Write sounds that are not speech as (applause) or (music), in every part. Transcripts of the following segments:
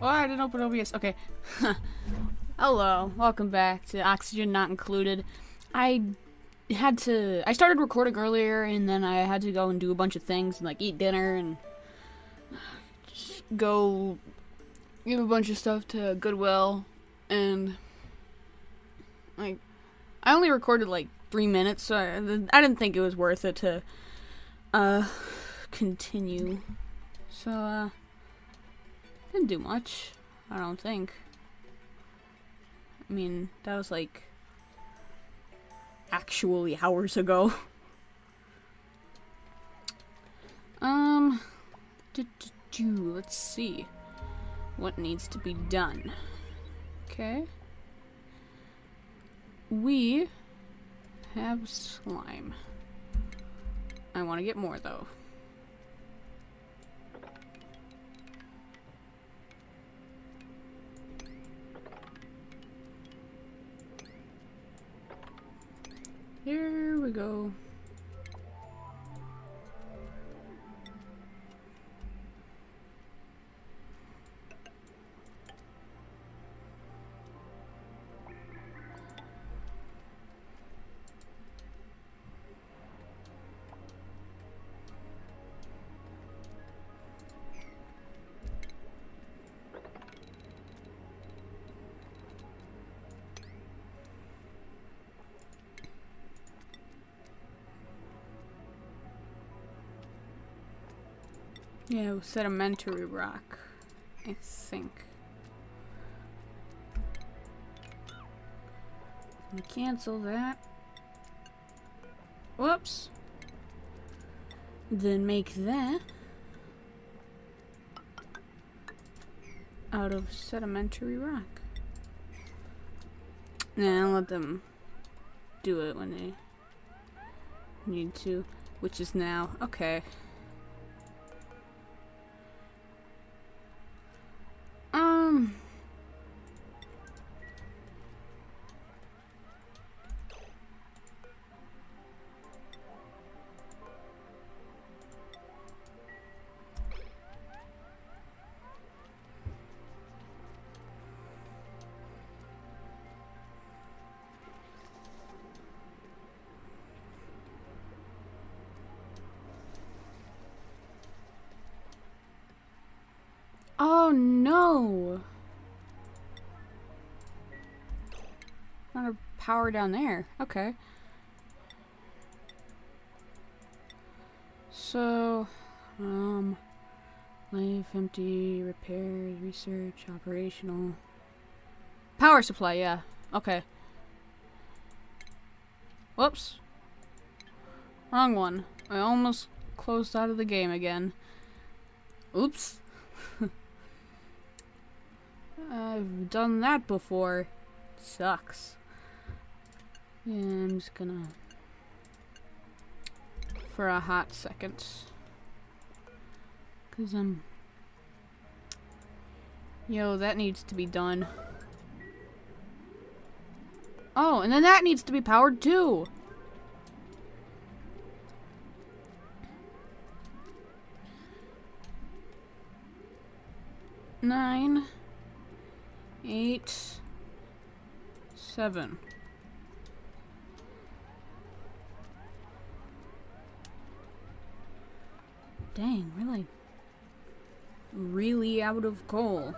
Oh, I didn't open OBS. Okay. (laughs) Hello, welcome back to Oxygen Not Included. I had to. I started recording earlier, and then I had to go and do a bunch of things, and like eat dinner and just go give a bunch of stuff to Goodwill, and like I only recorded like three minutes, so I, I didn't think it was worth it to uh continue. So uh didn't do much. I don't think. I mean, that was like actually hours ago. (laughs) um, let's see what needs to be done. Okay. We have slime. I want to get more though. We go. Yeah, sedimentary rock. I think. Cancel that. Whoops. Then make that out of sedimentary rock. Nah, let them do it when they need to, which is now. Okay. Power down there. Okay. So, um, life empty, repairs, research, operational. Power supply, yeah. Okay. Whoops. Wrong one. I almost closed out of the game again. Oops. (laughs) I've done that before. Sucks. Yeah, I'm just gonna... For a hot second. Cause I'm... Yo, that needs to be done. Oh, and then that needs to be powered too! Nine eight, seven. Dang, really, really out of coal.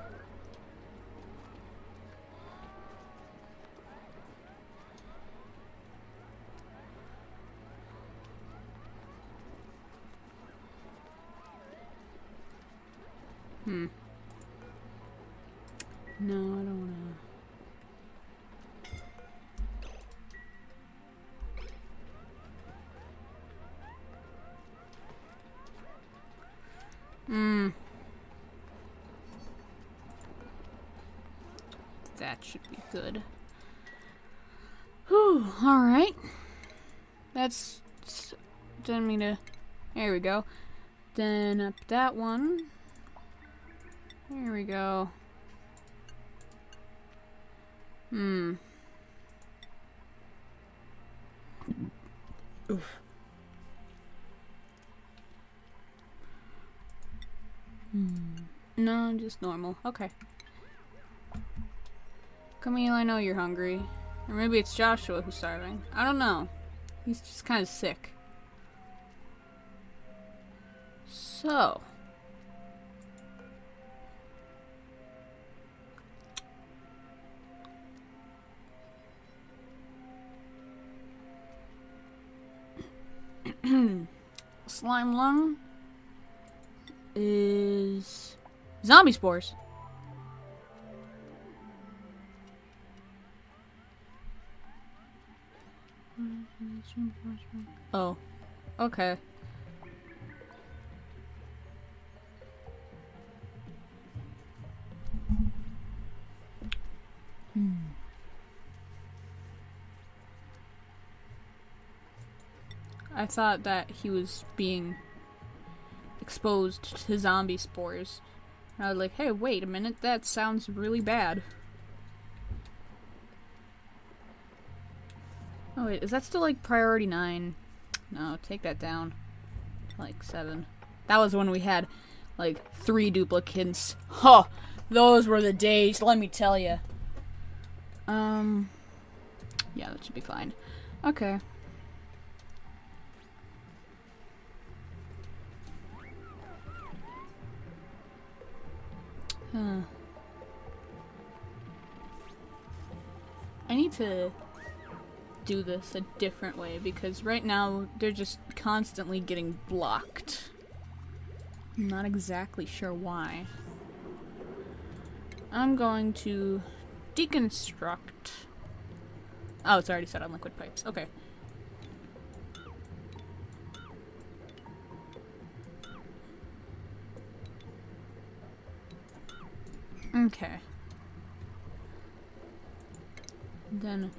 Hmm. That should be good. Whew, alright. That's... Didn't mean to... There we go. Then up that one. There we go. Hmm. Just normal. Okay. Camille, I know you're hungry. Or maybe it's Joshua who's starving. I don't know. He's just kind of sick. So. (clears throat) Slime lung is zombie spores. Oh, okay. Hmm. I thought that he was being exposed to zombie spores. And I was like, hey, wait a minute, that sounds really bad. Oh wait, is that still like priority 9? No, take that down. Like 7. That was when we had like 3 duplicants. Huh! Those were the days, let me tell you. Um, yeah, that should be fine. Okay. Huh. I need to do this a different way because right now they're just constantly getting blocked. I'm not exactly sure why. I'm going to deconstruct. Oh, it's already set on liquid pipes. Okay. Okay. Then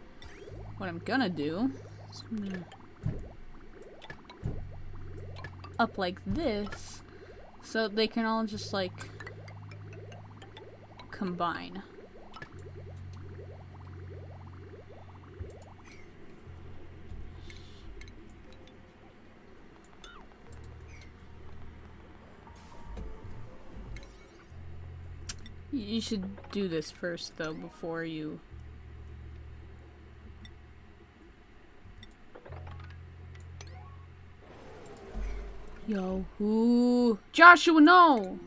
what I'm gonna do is I'm gonna up like this so they can all just like combine. Should do this first, though, before you... Yo, ooh, Joshua, no!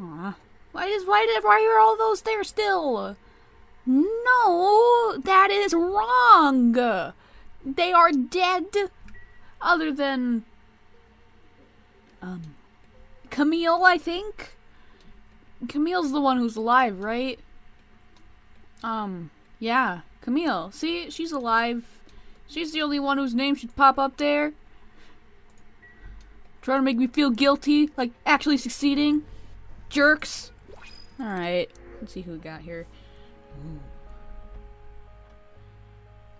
Aw. Why is, why did, why are all those there still? No, that is wrong! They are dead! Other than... Um... Camille, I think? Camille's the one who's alive, right? Um, yeah. Camille. See, she's alive. She's the only one whose name should pop up there. Trying to make me feel guilty, like actually succeeding. Jerks. Alright, let's see who we got here. Ooh.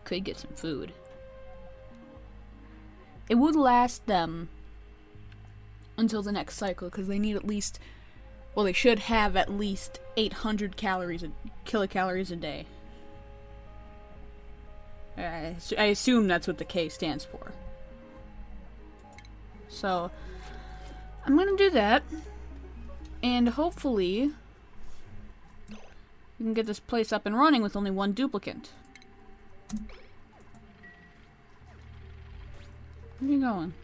Could get some food. It would last them until the next cycle, because they need at least well, they should have at least 800 calories, a, kilocalories a day. I, I assume that's what the K stands for. So, I'm gonna do that. And hopefully, we can get this place up and running with only one duplicant. Where are you going?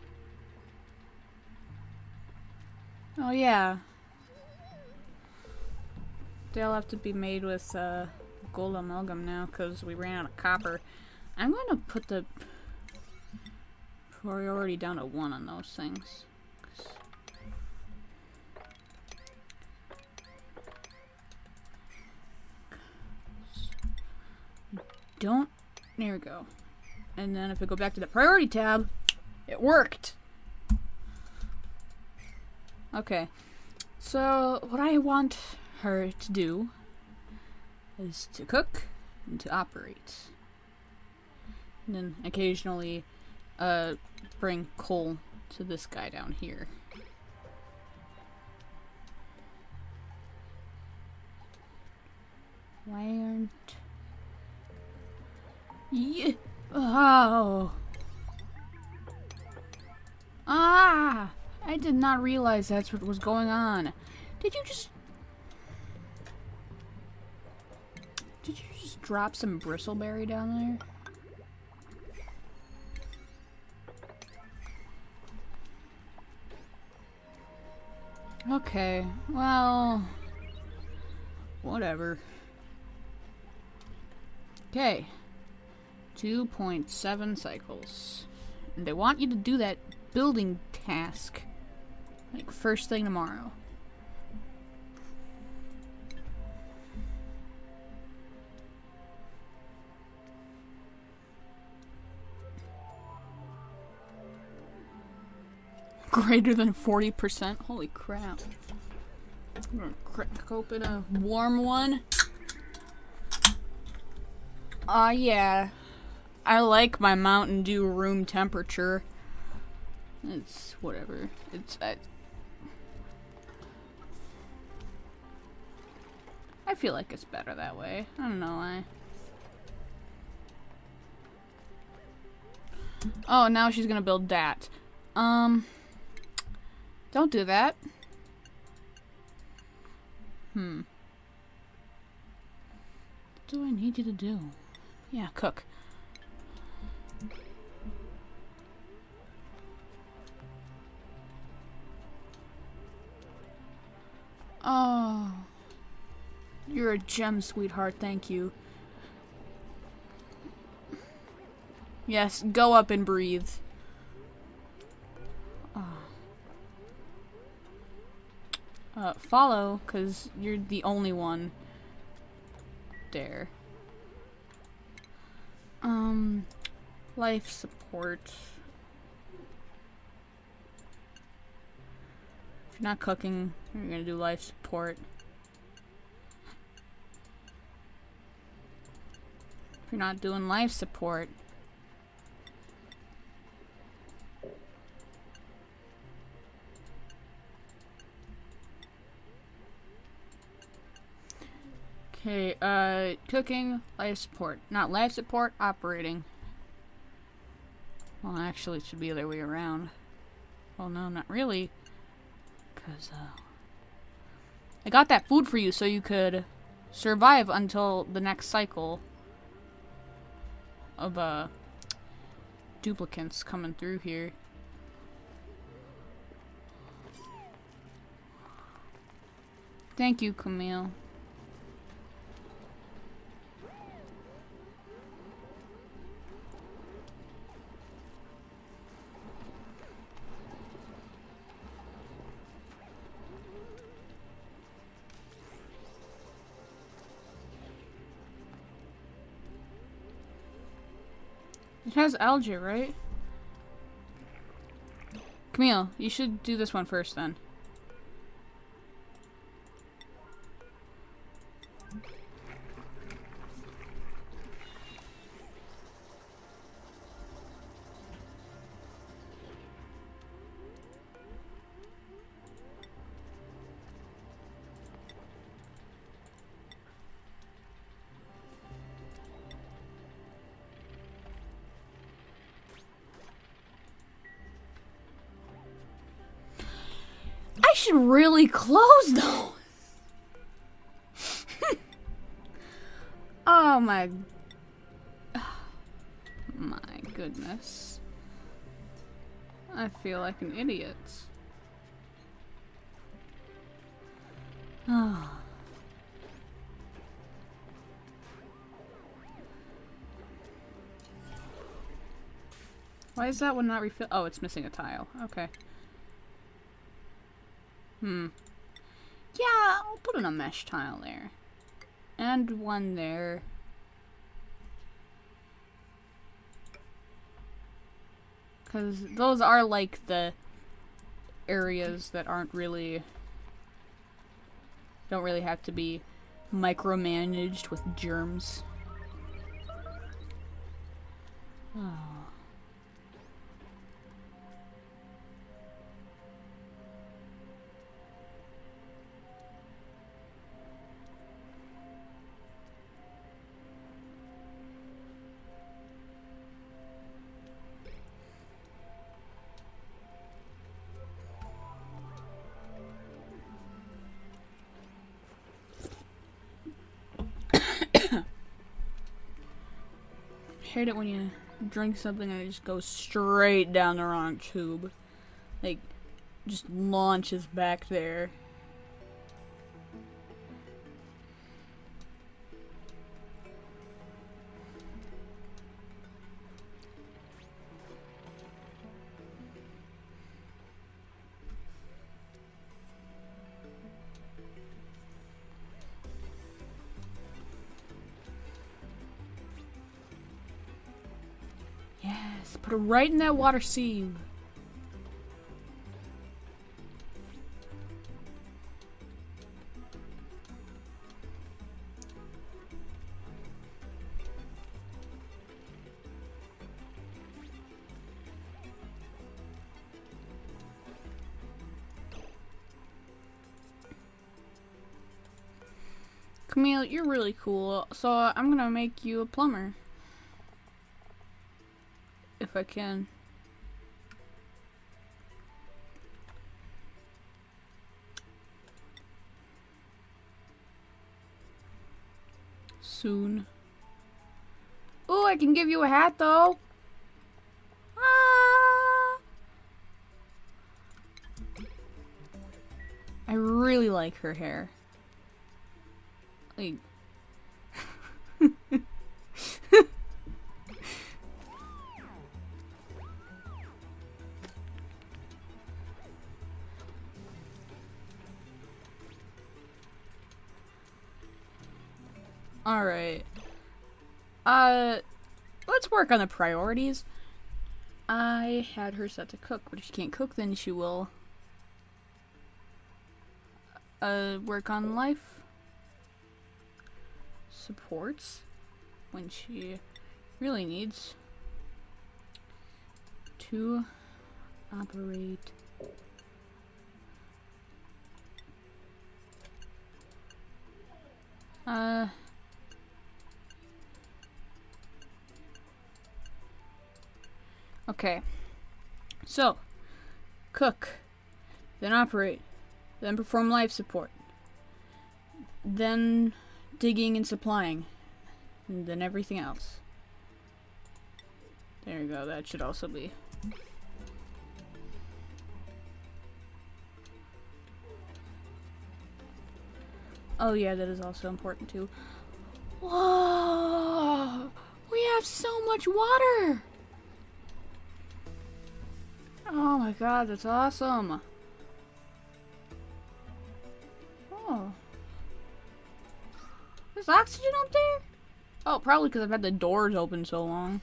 Oh yeah, they all have to be made with uh, gold amalgam now because we ran out of copper. I'm going to put the priority down to one on those things. Don't. There we go. And then if we go back to the priority tab, it worked. Okay. So, what I want her to do is to cook and to operate. And then occasionally uh, bring coal to this guy down here. Why aren't... Yeah. Oh. Ah! I did not realize that's what was going on. Did you just... Did you just drop some bristleberry down there? Okay, well... Whatever. Okay. 2.7 cycles. And they want you to do that building task. Like, first thing tomorrow. Greater than 40%? Holy crap. I'm gonna crack open a warm one. Ah, uh, yeah. I like my Mountain Dew room temperature. It's whatever. It's I, I feel like it's better that way. I don't know why. Oh, now she's gonna build that. Um, don't do that. Hmm. What do I need you to do? Yeah, cook. Oh. You're a gem, sweetheart. Thank you. Yes, go up and breathe. Uh, follow, because you're the only one there. Um, life support. If you're not cooking, you're gonna do life support. If you're not doing life support, Okay, uh, cooking, life support. Not life support, operating. Well, actually, it should be the other way around. Well, no, not really. Because, uh... I got that food for you so you could survive until the next cycle of, uh... Duplicants coming through here. Thank you, Camille. Has algae, right? Camille, you should do this one first then. Should really close those. (laughs) oh my... (sighs) My goodness. I feel like an idiot. Oh. (sighs) Why is that one not refill? Oh, it's missing a tile. Okay. Hmm. Yeah, I'll put in a mesh tile there. And one there. Because those are like the areas that aren't really... Don't really have to be micromanaged with germs. Oh. Hate it when you drink something and it just goes straight down the wrong tube. Like, just launches back there. Right in that water sieve. Camille, you're really cool, so I'm gonna make you a plumber. If I can. Soon. Oh, I can give you a hat though. Ah! I really like her hair. Like Uh, let's work on the priorities. I had her set to cook, but if she can't cook, then she will uh, work on life supports when she really needs to operate uh Okay. So, cook, then operate, then perform life support, then digging and supplying, and then everything else. There you go, that should also be. Oh yeah, that is also important too. Whoa! We have so much water! Oh my god, that's awesome. Oh. There's oxygen up there? Oh, probably because I've had the doors open so long.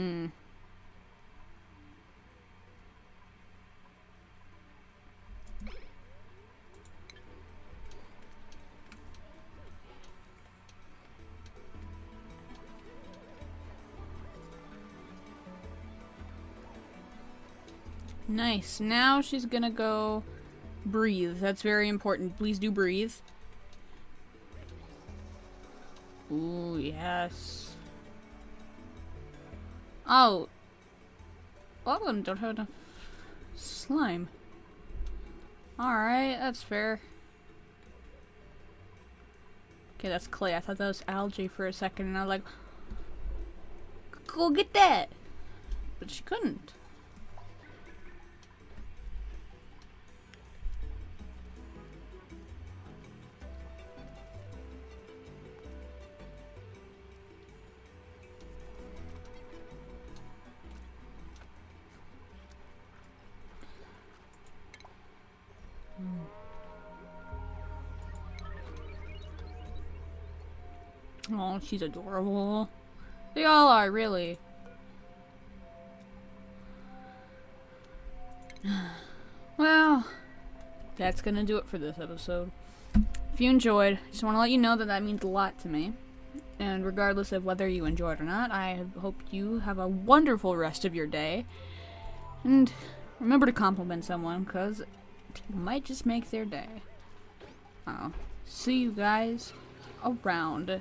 Hmm. Nice. Now she's gonna go breathe. That's very important. Please do breathe. Ooh, yes. Oh. A lot of them don't have enough slime. Alright, that's fair. Okay, that's clay. I thought that was algae for a second, and I was like, go get that! But she couldn't. Mm. Oh, she's adorable. They all are, really. (sighs) well, that's gonna do it for this episode. If you enjoyed, I just want to let you know that that means a lot to me. And regardless of whether you enjoyed or not, I hope you have a wonderful rest of your day. And remember to compliment someone, because might just make their day. Oh, see you guys around.